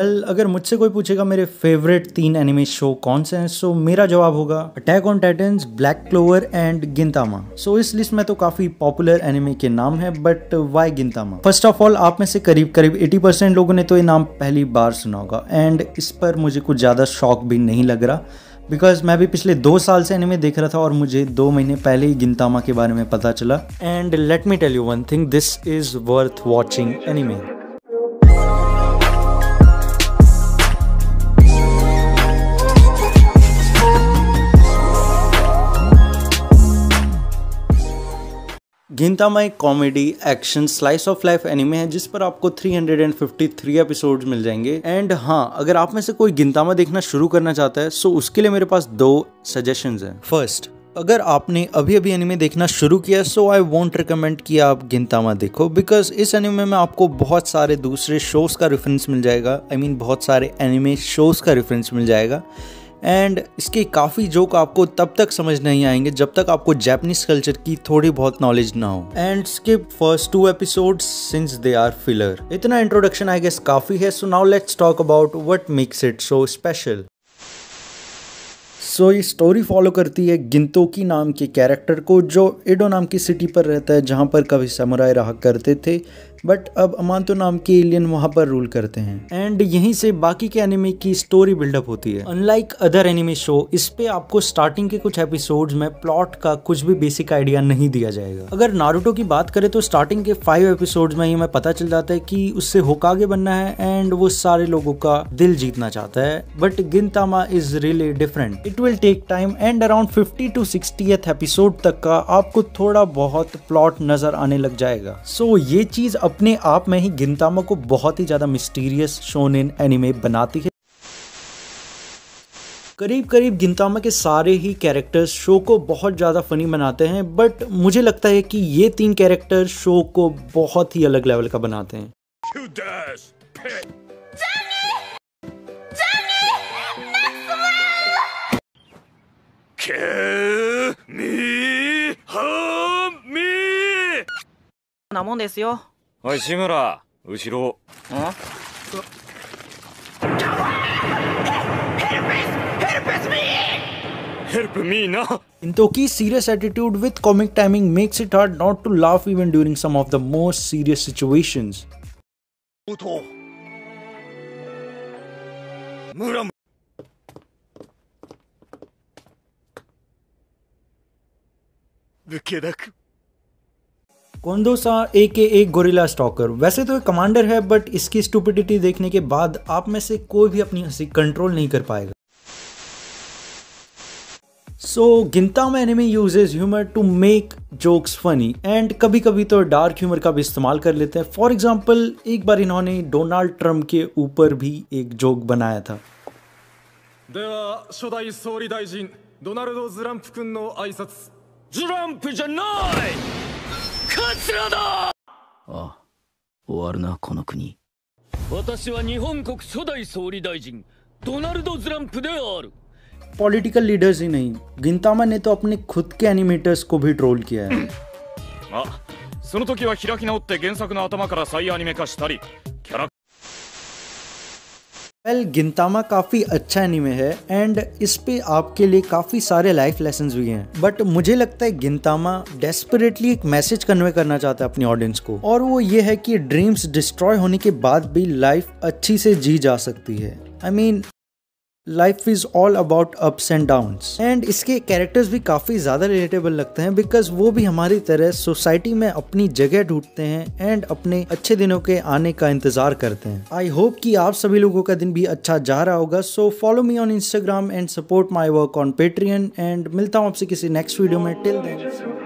Well अगर मुझसे कोई पूछेगा, मेरे फेवरेट तीन एनिमे शो कौन से हैं सो मेरा जवाब होगा Attack on Titans Black Clover and Gintama so इस लिस्ट में तो काफ़ी पॉपुलर एनिमे के नाम है but why Gintama first of all आप में से करीब करीब 80 परसेंट लोगों ने तो ये नाम पहली बार सुना होगा एंड इस पर मुझे कुछ ज़्यादा शौक भी नहीं लग रहा बिकॉज़ मैं भी पिछले दो साल से एनिमे देख रहा था और मुझे दो महीने पहले ही गिंतामा के बारे में पता चला। And let me tell you one thing this is worth watching anime Gintama एक comedy action slice of life anime है जिस पर आपको 353 एपिसोड्स मिल जाएँगे। एंड हाँ अगर आप में से कोई गिनतामा देखना शुरू करना चाहता है सो उसके लिए मेरे पास दो सजेशंस हैं। फ़र्स्ट अगर आपने अभी अभी एनिमे देखना शुरू किया सो आई वॉन्ट रिकमेंड कि आप गिनतामा देखो बिकॉज़ इस एनिमे में आपको बहुत सारे दूसरे शोज़ का रेफरेंस मिल जाएगा। आई I मीन mean, बहुत सारे एनिमे शोज़ का रेफरेंस मिल जाएगा। एंड इसके काफ़ी जोक आपको तब तक समझ नहीं आएँगे जब तक आपको जैपनीज कल्चर की थोड़ी बहुत नॉलेज ना हो। एंड इसके first two episode since they are filler इतना इंट्रोडक्शन आई गेस काफ़ी है so now let's talk about what makes it so special so ये स्टोरी फॉलो करती है गिंतोकी नाम के कैरेक्टर को, जो एडो नाम की सिटी पर रहता है, जहाँ पर कभी समुराय रहा करते थे। बट अब अमांतो नाम के एलियन वहाँ पर रूल करते हैं। एंड यहीं से बाकी के एनिमे की स्टोरी बिल्डअप होती है। अनलाइक अदर एनिमे शो इस पे आपको स्टार्टिंग के कुछ एपिसोड्स में प्लॉट का कुछ भी बेसिक आइडिया नहीं दिया जाएगा। अगर नारुतो की बात करें तो स्टार्टिंग के फाइव एपिसोड में ही हमें पता चल जाता है कि उससे होकागे बनना है एंड वो सारे लोगों का दिल जीतना चाहता है। But Gintama is really different it will take time and around fifty two sixty episode तक का आपको थोड़ा बहुत प्लॉट नज़र आने लग जाएगा। सो so, ये चीज़ अपने आप में ही गिनतामा को बहुत ही ज़्यादा मिस्टीरियस शोन इन एनिमे बनाती है। करीब करीब गिनतामा के सारे ही कैरेक्टर्स शो को बहुत ज़्यादा फनी बनाते हैं बट मुझे लगता है कि ये तीन कैरेक्टर शो को बहुत ही अलग लेवल का बनाते हैं। ना おい志村後ろん Help me now! Intoki's serious attitude with comic timing makes it hard not to laugh even during some of the most serious situations. 武家だく कोंदोसा ए के एक गोरिल्ला स्टॉकर वैसे तो एक कमांडर है बट इसकी स्टूपिडिटी देखने के बाद आप में से कोई भी अपनी हंसी कंट्रोल नहीं कर पाएगा सो so, गिनता में enemy uses humour to make jokes funny and कभी कभी तो डार्क ह्यूमर का भी इस्तेमाल कर लेते हैं फॉर एग्जाम्पल एक बार इन्होंने डोनाल्ड ट्रम्प के ऊपर भी एक जोक बनाया था では初代総理大臣ドナルド・ズランプ君の挨拶ズランプじゃない 桂だああ終わるなこの国私は日本国初代総理大臣ドナルド・ズランプである पॉलिटिकल लीडर्स ही नहीं गिनतामा ने तो अपने खुद के एनिमेटर्स को भी ट्रोल किया है あその時は開き直って原作の頭から再アニメ化したりキャラ वेल गिनतामा काफ़ी अच्छा एनिमे है एंड इस पे आपके लिए काफ़ी सारे लाइफ लेसन भी हैं। बट मुझे लगता है गिनतामा डेस्परेटली एक मैसेज कन्वे करना चाहता है अपनी ऑडियंस को। और वो ये है कि ड्रीम्स डिस्ट्रॉय होने के बाद भी लाइफ अच्छी से जी जा सकती है। I I mean mean, life is all about ups and down and इसके कैरेक्टर्स भी काफ़ी ज़्यादा रिलेटेबल लगते हैं बिकॉज़ वो भी हमारी तरह सोसाइटी में अपनी जगह ढूंढते हैं एंड अपने अच्छे दिनों के आने का इंतज़ार करते हैं। आई होप कि आप सभी लोगों का दिन भी अच्छा जा रहा होगा। So follow me on Instagram and support my work on Patreon and मिलता हूँ आपसे किसी नेक्स्ट वीडियो में। Till then